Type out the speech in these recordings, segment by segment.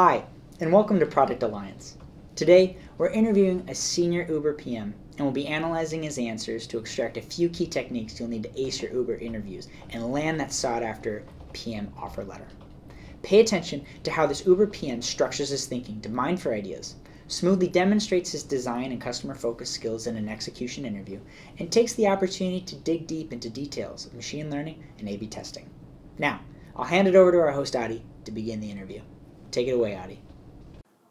Hi, and welcome to Product Alliance. Today, we're interviewing a senior Uber PM, and we'll be analyzing his answers to extract a few key techniques you'll need to ace your Uber interviews and land that sought after PM offer letter. Pay attention to how this Uber PM structures his thinking to mine for ideas, smoothly demonstrates his design and customer focused skills in an execution interview, and takes the opportunity to dig deep into details of machine learning and A B testing. Now, I'll hand it over to our host Adi to begin the interview. Take it away, Adi.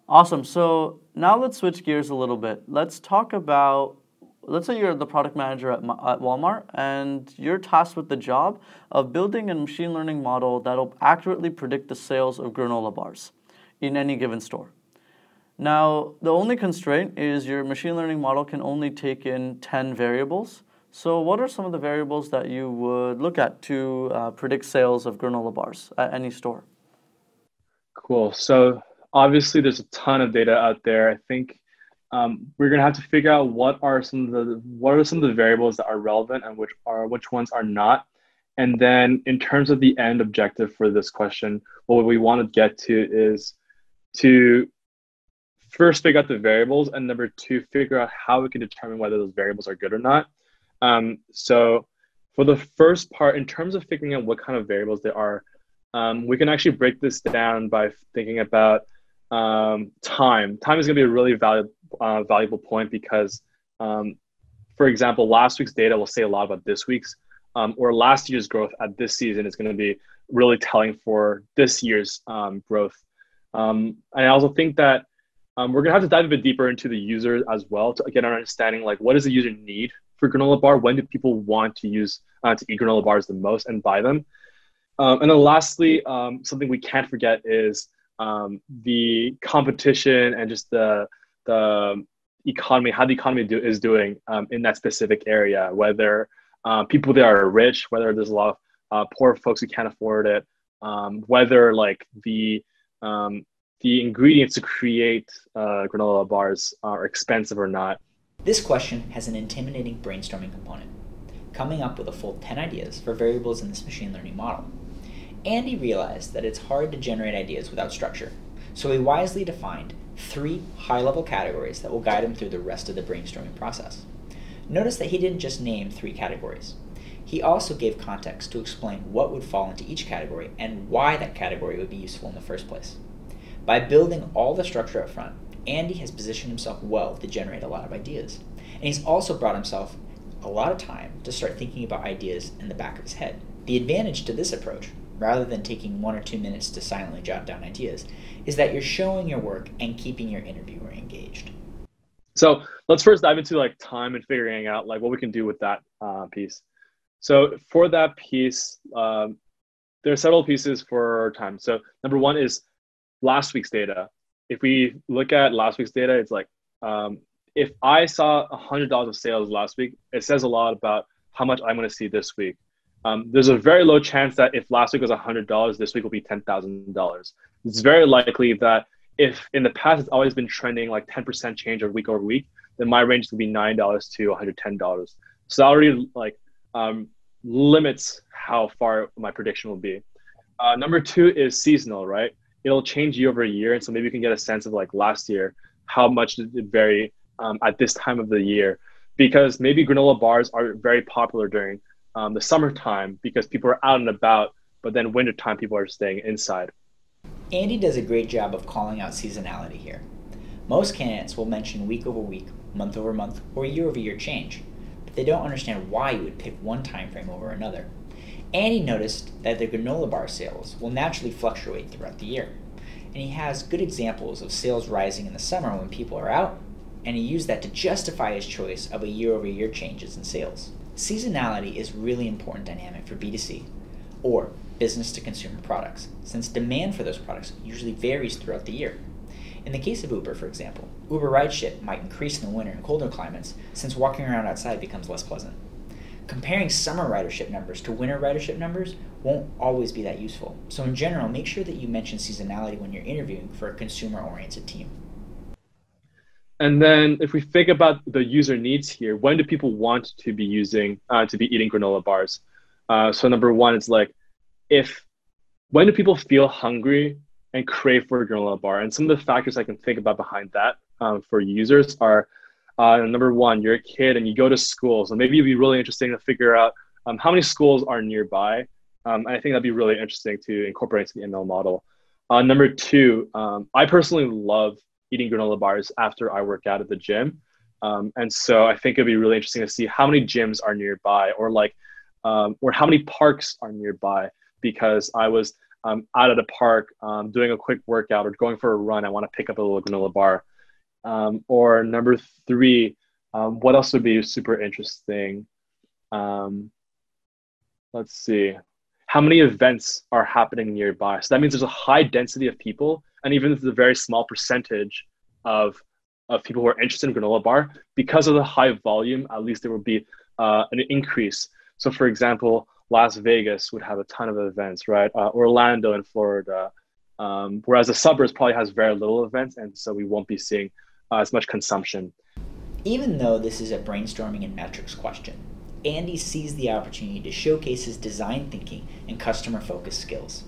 Awesome. So now let's switch gears a little bit. Let's talk about let's say you're the product manager at, at Walmart and you're tasked with the job of building a machine learning model that'll accurately predict the sales of granola bars in any given store. Now, the only constraint is your machine learning model can only take in 10 variables. So, what are some of the variables that you would look at to uh, predict sales of granola bars at any store? Cool. So, obviously, there's a ton of data out there. I think um, we're to have to figure out what are some of the what are some of the variables that are relevant and which are which ones are not. And then, in terms of the end objective for this question, what we want to get to is to first figure out the variables, and number two, figure out how we can determine whether those variables are good or not. Um, so for the first part, in terms of figuring out what kind of variables there are, um, we can actually break this down by thinking about um, time. Time is going to be a really valuable uh, valuable point because, um, for example, last week's data will say a lot about this week's, um, or last year's growth at this season is going to be really telling for this year's um, growth. and I also think that um, we're gonna have to dive a bit deeper into the user as well to get an understanding like what does the user need for granola bar? When do people want to use uh, to eat granola bars the most and buy them? Um, and then lastly, um, something we can't forget is um, the competition and just the the economy, how the economy do, is doing um, in that specific area. Whether uh, people there are rich, whether there's a lot of uh, poor folks who can't afford it, um, whether like the the ingredients to create uh, granola bars are expensive or not. This question has an intimidating brainstorming component, coming up with a full 10 ideas for variables in this machine learning model. Andy realized that it's hard to generate ideas without structure, so he wisely defined three high level categories that will guide him through the rest of the brainstorming process. Notice that he didn't just name three categories. He also gave context to explain what would fall into each category and why that category would be useful in the first place. By building all the structure up front, Andy has positioned himself well to generate a lot of ideas. And he's also brought himself a lot of time to start thinking about ideas in the back of his head. The advantage to this approach, rather than taking one or two minutes to silently jot down ideas, is that you're showing your work and keeping your interviewer engaged. So let's first dive into like time and figuring out like what we can do with that uh, piece. So for that piece, um, there are several pieces for time. So number one is last week's data. If we look at last week's data, it's like um, if I saw hundred dollars of sales last week, it says a lot about how much I'm going to see this week. Um, there's a very low chance that if last week was hundred dollars, this week will be ten thousand dollars. It's very likely that if in the past it's always been trending like ten percent change over week over week, then my range will be nine dollars to one hundred ten dollars. So that already like um, limits how far my prediction will be. Uh, number two is seasonal, right? it'll change year over year. And so maybe you can get a sense of like last year, how much did it vary um, at this time of the year? Because maybe granola bars are very popular during um, the summertime because people are out and about, but then wintertime people are staying inside. Andy does a great job of calling out seasonality here. Most candidates will mention week over week, month over month, or year over year change, but they don't understand why you would pick one time frame over another Andy noticed that the granola bar sales will naturally fluctuate throughout the year. And he has good examples of sales rising in the summer when people are out, and he used that to justify his choice of a year over year changes in sales. Seasonality is really important dynamic for B2C or business to consumer products, since demand for those products usually varies throughout the year. In the case of Uber, for example, Uber ridership might increase in the winter and colder climates since walking around outside becomes less pleasant comparing summer ridership numbers to winter ridership numbers won't always be that useful. So, in general, make sure that you mention seasonality when you're interviewing for a consumer oriented team. And then, if we think about the user needs here, when do people want to be using, uh, to be eating granola bars? Uh, so, number one, it's like, if when do people feel hungry and crave for a granola bar. And some of the factors I can think about behind that um, for users are uh, number one, you're a kid and you go to school. So maybe it'd be really interesting to figure out um, how many schools are nearby. Um, I think that'd be really interesting to incorporate into the ML model. Uh, number two, um, I personally love eating granola bars after I work out at the gym. Um, and so I think it'd be really interesting to see how many gyms are nearby or like, um, or how many parks are nearby because I was um, out at a park um, doing a quick workout or going for a run. I want to pick up a little granola bar. Um, or number three, um, what else would be super interesting? let's see how many events are happening nearby. So that means there's a high density of people, and even if it's a very small percentage of of people who are interested in granola bar, because of the high volume, at least there will be uh, an increase. So, for example, Las Vegas would have a ton of events, right? Uh, Orlando in Florida, um, whereas the suburbs probably has very little events, and so we won't be seeing uh, as much consumption. Even though this is a brainstorming and metrics question, Andy seized the opportunity to showcase his design thinking and customer focused skills.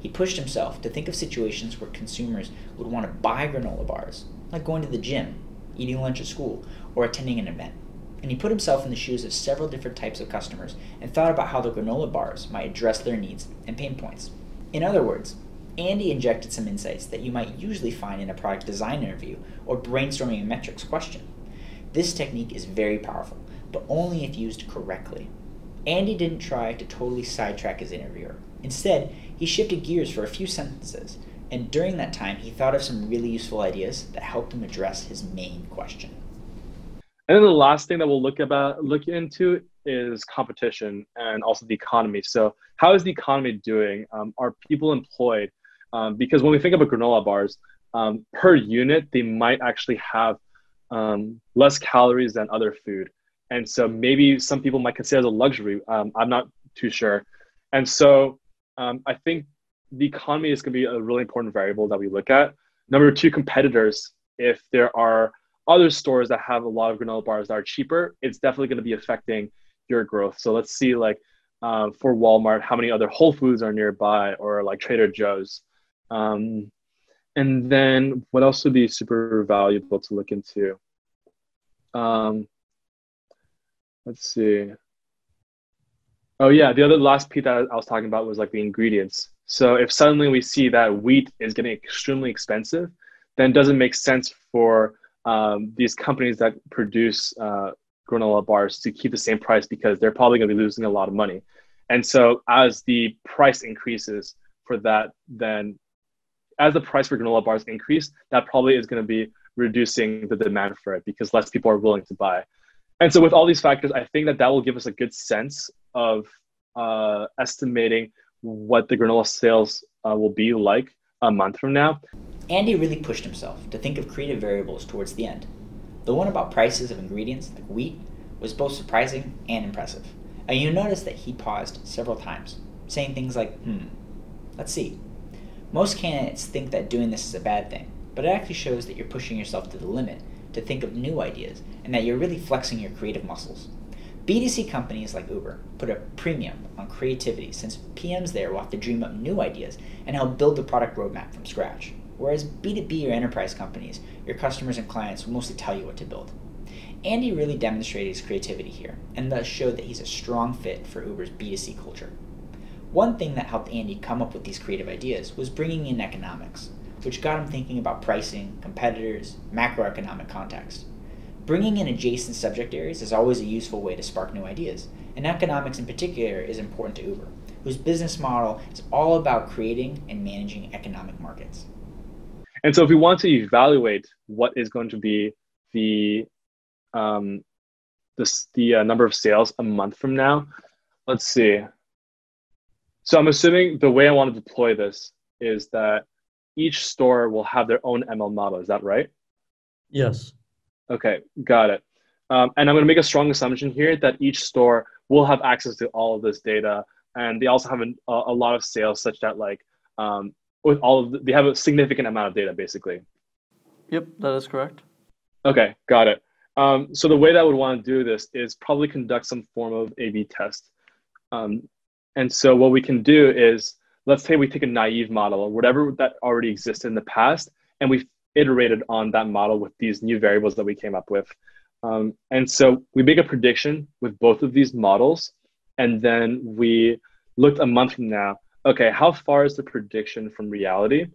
He pushed himself to think of situations where consumers would want to buy granola bars, like going to the gym, eating lunch at school, or attending an event. And he put himself in the shoes of several different types of customers and thought about how the granola bars might address their needs and pain points. In other words, Andy injected some insights that you might usually find in a product design interview or brainstorming a metrics question. This technique is very powerful but only if used correctly. Andy didn't try to totally sidetrack his interviewer. Instead, he shifted gears for a few sentences, and during that time, he thought of some really useful ideas that helped him address his main question. And then the last thing that we'll look about look into is competition and also the economy. So, how is the economy doing? Um, are people employed? Um, because when we think about granola bars, um, per unit, they might actually have um, less calories than other food and so maybe some people might consider it as a luxury. Um, I'm not too sure, and so um, I think the economy is going to be a really important variable that we look at. Number two, competitors. If there are other stores that have a lot of granola bars that are cheaper, it's definitely going to be affecting your growth. So let's see, like um, for Walmart, how many other Whole Foods are nearby, or like Trader Joe's. Um, and then what else would be super valuable to look into? Um, Let's see. Oh yeah, the other last piece that I was talking about was like the ingredients. So if suddenly we see that wheat is getting extremely expensive, then it doesn't make sense for um, these companies that produce uh, granola bars to keep the same price because they're probably going to be losing a lot of money. And so as the price increases for that, then as the price for granola bars increase, that probably is going to be reducing the demand for it because less people are willing to buy and so with all these factors i think that that will give us a good sense of uh, estimating what the granola sales uh, will be like a month from now. Andy really pushed himself to think of creative variables towards the end. The one about prices of ingredients like wheat was both surprising and impressive. And you notice that he paused several times saying things like hmm let's see. Most candidates think that doing this is a bad thing but it actually shows that you're pushing yourself to the limit to think of new ideas and that you're really flexing your creative muscles. B2C companies like Uber put a premium on creativity since PMs there will have to dream up new ideas and help build the product roadmap from scratch. Whereas B2B or enterprise companies, your customers and clients will mostly tell you what to build. Andy really demonstrated his creativity here and thus showed that he's a strong fit for Uber's B2C culture. One thing that helped Andy come up with these creative ideas was bringing in economics which got him thinking about pricing, competitors, macroeconomic context. Bringing in adjacent subject areas is always a useful way to spark new ideas, and economics in particular is important to Uber, whose business model is all about creating and managing economic markets. And so, if we want to evaluate what is going to be the um, the, the uh, number of sales a month from now, let's see. So, I'm assuming the way I want to deploy this is that each store will have their own ML model. Is that right? Yes. Okay, got it. Um, and I'm going to make a strong assumption here that each store will have access to all of this data, and they also have a, a lot of sales, such that like um, with all of the, they have a significant amount of data, basically. Yep, that is correct. Okay, got it. Um, so the way that I would want to do this is probably conduct some form of A/B test. Um, and so what we can do is let's say we take a naive model or whatever that already existed in the past, and we iterated on that model with these new variables that we came up with. Um, and so we make a prediction with both of these models, and then we looked a month from now. Okay, how far is the prediction from reality?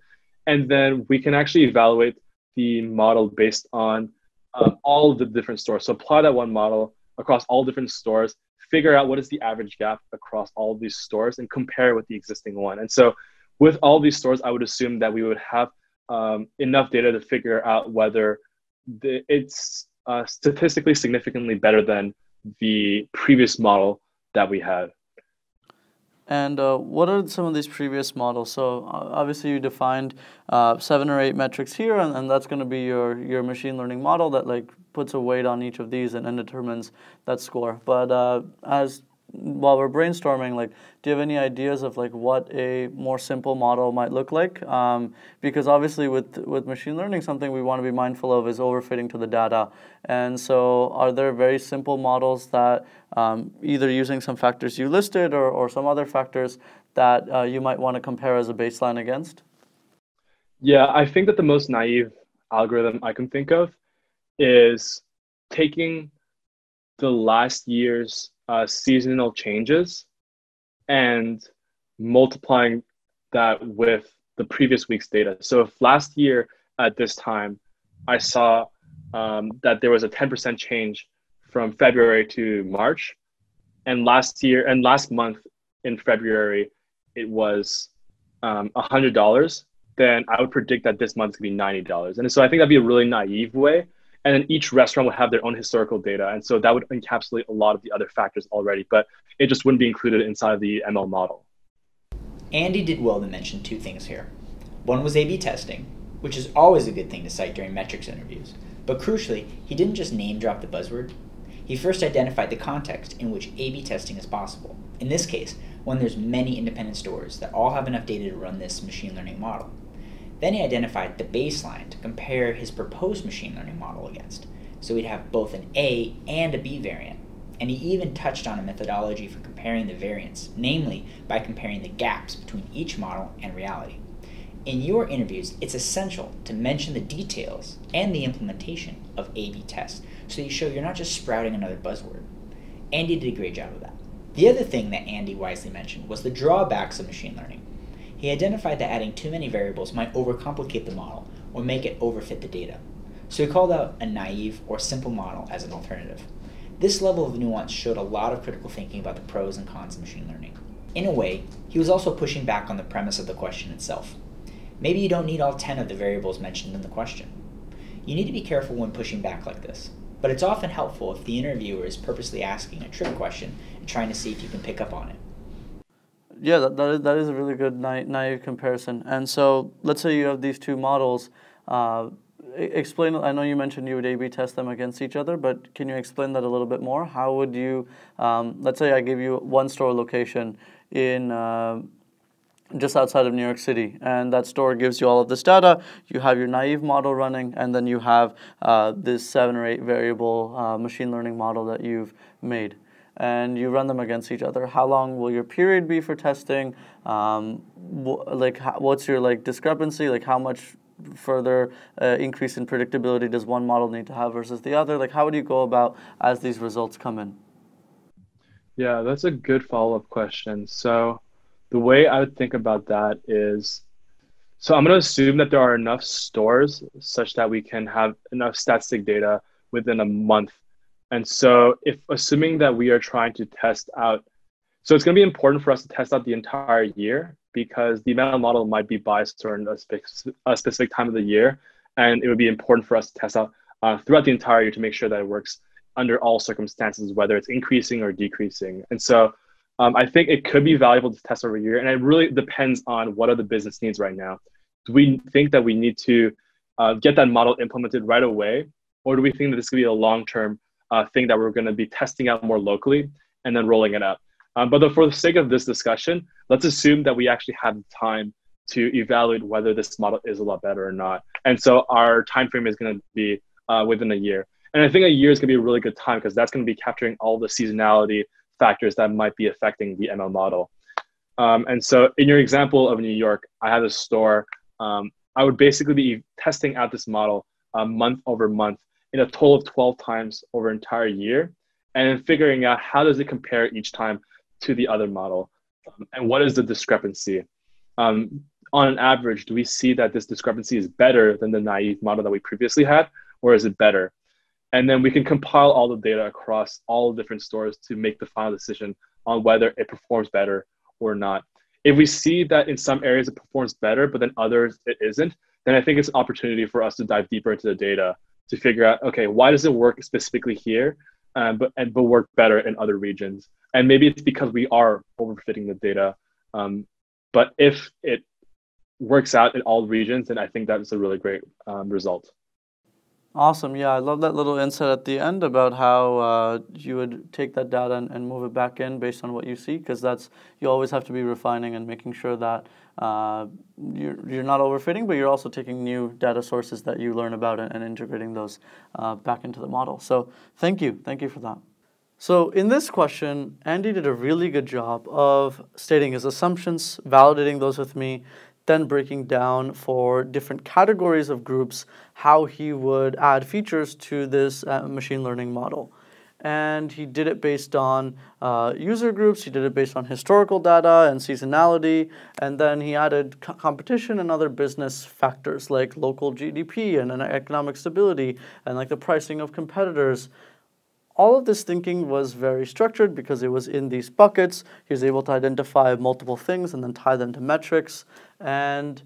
And then we can actually evaluate the model based on um, all the different stores. So apply that one model across all different stores, figure out what is the average gap across all these stores, and compare with the existing one. And so with all these stores, I would assume that we would have um, enough data to figure out whether the, it's uh, statistically significantly better than the previous model that we had. And uh, what are some of these previous models? So uh, obviously you defined uh, seven or eight metrics here, and, and that's going to be your, your machine learning model that like puts a weight on each of these and, and determines that score. But uh, as while we're brainstorming, like, do you have any ideas of like what a more simple model might look like? Um, because obviously, with with machine learning, something we want to be mindful of is overfitting to the data. And so, are there very simple models that um, either using some factors you listed or or some other factors that uh, you might want to compare as a baseline against? Yeah, I think that the most naive algorithm I can think of is taking the last year's uh, seasonal changes and multiplying that with the previous week's data. So if last year at this time I saw um, that there was a 10% change from February to March, and last year and last month in February it was um, $100, then I would predict that this month is going to be $90. And so I think that'd be a really naive way and then each restaurant would have their own historical data. And so that would encapsulate a lot of the other factors already but it just wouldn't be included inside of the ml model. Andy did well to mention two things here. One was a-b testing which is always a good thing to cite during metrics interviews. But crucially he didn't just name drop the buzzword. He first identified the context in which a-b testing is possible. In this case when there's many independent stores that all have enough data to run this machine learning model then he identified the baseline to compare his proposed machine learning model against, so he'd have both an A and a B variant. And he even touched on a methodology for comparing the variants, namely by comparing the gaps between each model and reality. In your interviews, it's essential to mention the details and the implementation of A B tests so you show you're not just sprouting another buzzword. Andy did a great job of that. The other thing that Andy wisely mentioned was the drawbacks of machine learning. He identified that adding too many variables might overcomplicate the model or make it overfit the data. So he called out a naive or simple model as an alternative. This level of nuance showed a lot of critical thinking about the pros and cons of machine learning. In a way, he was also pushing back on the premise of the question itself. Maybe you don't need all 10 of the variables mentioned in the question. You need to be careful when pushing back like this, but it's often helpful if the interviewer is purposely asking a trick question and trying to see if you can pick up on it. Yeah, that, that, is, that is a really good naive, naive comparison. And so let's say you have these two models. Uh, explain, I know you mentioned you would A-B test them against each other, but can you explain that a little bit more? How would you, um, let's say I give you one store location in uh, just outside of New York City, and that store gives you all of this data. You have your naive model running, and then you have uh, this seven or eight variable uh, machine learning model that you've made and you run them against each other. How long will your period be for testing? Um, wh- like, how, what's your like discrepancy? Like, how much further uh, increase in predictability does one model need to have versus the other? Like, how would you go about as these results come in? Yeah, that's a good follow up question. So, the way I would think about that is so I'm going to assume that there are enough stores such that we can have enough statistic data within a month and so if assuming that we are trying to test out, so it's going to be important for us to test out the entire year because the ML model might be biased during a, spe- a specific time of the year. And it would be important for us to test out uh, throughout the entire year to make sure that it works under all circumstances, whether it's increasing or decreasing. And so um, I think it could be valuable to test over a year. And it really depends on what are the business needs right now. Do we think that we need to uh, get that model implemented right away? Or do we think that this could be a long term uh, thing that we're going to be testing out more locally and then rolling it out. Um, but the, for the sake of this discussion, let's assume that we actually have time to evaluate whether this model is a lot better or not. And so our time frame is going to be uh, within a year. And I think a year is going to be a really good time because that's going to be capturing all the seasonality factors that might be affecting the ML model. Um, and so, in your example of New York, I have a store. Um, I would basically be testing out this model uh, month over month in a total of 12 times over an entire year, and figuring out how does it compare each time to the other model, um, and what is the discrepancy. Um, on an average, do we see that this discrepancy is better than the naive model that we previously had, or is it better? And then we can compile all the data across all different stores to make the final decision on whether it performs better or not. If we see that in some areas it performs better, but then others it isn't, then I think it's an opportunity for us to dive deeper into the data to figure out, okay, why does it work specifically here, um, but and but work better in other regions? And maybe it's because we are overfitting the data. Um, but if it works out in all regions, then I think that's a really great um, result. Awesome. Yeah, I love that little insight at the end about how uh, you would take that data and, and move it back in based on what you see, because that's you always have to be refining and making sure that uh, you're, you're not overfitting, but you're also taking new data sources that you learn about and, and integrating those uh, back into the model. So thank you. Thank you for that. So in this question, Andy did a really good job of stating his assumptions, validating those with me, then breaking down for different categories of groups how he would add features to this uh, machine learning model. And he did it based on uh, user groups, he did it based on historical data and seasonality, and then he added co competition and other business factors like local GDP and, and economic stability and like the pricing of competitors all of this thinking was very structured because it was in these buckets. He was able to identify multiple things and then tie them to metrics. And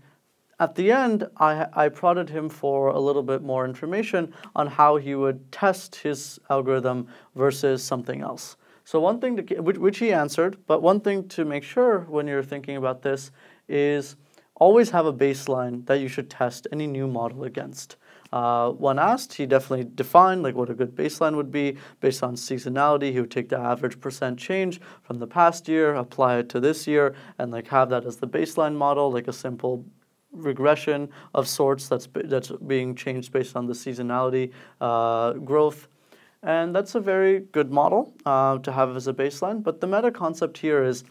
at the end, I, I prodded him for a little bit more information on how he would test his algorithm versus something else. So one thing to, which, which he answered, but one thing to make sure when you're thinking about this is always have a baseline that you should test any new model against. Uh, when asked, he definitely defined like what a good baseline would be based on seasonality. He would take the average percent change from the past year, apply it to this year, and like have that as the baseline model, like a simple regression of sorts that's that's being changed based on the seasonality uh, growth. And that's a very good model uh, to have as a baseline. But the meta concept here is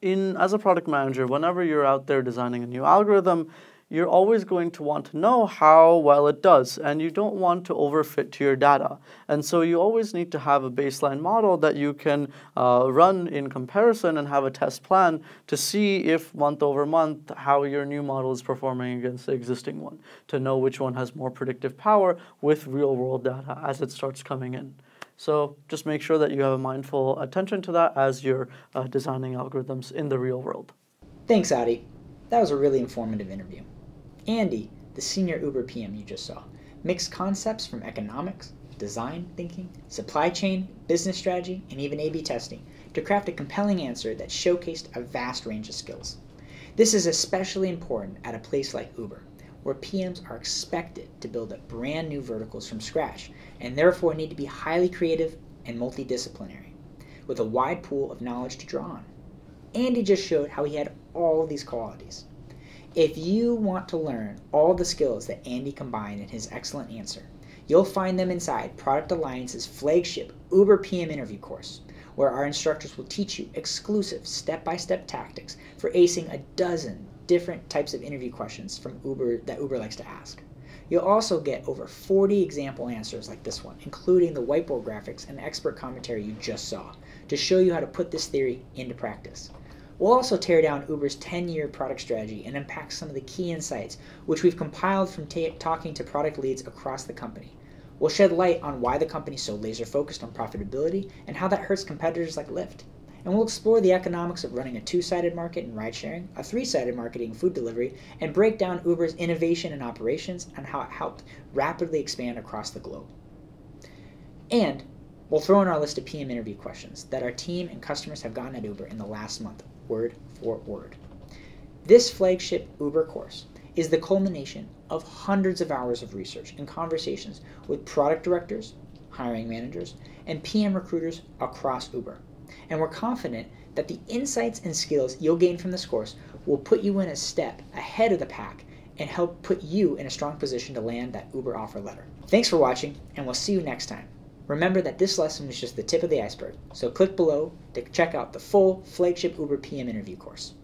in as a product manager, whenever you're out there designing a new algorithm, you're always going to want to know how well it does, and you don't want to overfit to your data. And so you always need to have a baseline model that you can uh, run in comparison and have a test plan to see if month over month how your new model is performing against the existing one, to know which one has more predictive power with real world data as it starts coming in. So just make sure that you have a mindful attention to that as you're uh, designing algorithms in the real world. Thanks, Adi. That was a really informative interview. Andy, the senior Uber PM you just saw, mixed concepts from economics, design thinking, supply chain, business strategy, and even A B testing to craft a compelling answer that showcased a vast range of skills. This is especially important at a place like Uber, where PMs are expected to build up brand new verticals from scratch and therefore need to be highly creative and multidisciplinary, with a wide pool of knowledge to draw on. Andy just showed how he had all of these qualities. If you want to learn all the skills that Andy combined in his excellent answer, you'll find them inside Product Alliance's flagship Uber PM interview course, where our instructors will teach you exclusive step by step tactics for acing a dozen different types of interview questions from Uber that Uber likes to ask. You'll also get over 40 example answers like this one, including the whiteboard graphics and expert commentary you just saw, to show you how to put this theory into practice. We'll also tear down Uber's 10 year product strategy and unpack some of the key insights, which we've compiled from talking to product leads across the company. We'll shed light on why the company is so laser focused on profitability and how that hurts competitors like Lyft. And we'll explore the economics of running a two sided market in ride sharing, a three sided market in food delivery, and break down Uber's innovation and operations and how it helped rapidly expand across the globe. And we'll throw in our list of PM interview questions that our team and customers have gotten at Uber in the last month word for word. This flagship Uber course is the culmination of hundreds of hours of research and conversations with product directors, hiring managers, and PM recruiters across Uber. And we're confident that the insights and skills you'll gain from this course will put you in a step ahead of the pack and help put you in a strong position to land that Uber offer letter. Thanks for watching, and we'll see you next time. Remember that this lesson was just the tip of the iceberg, so click below to check out the full flagship Uber PM interview course.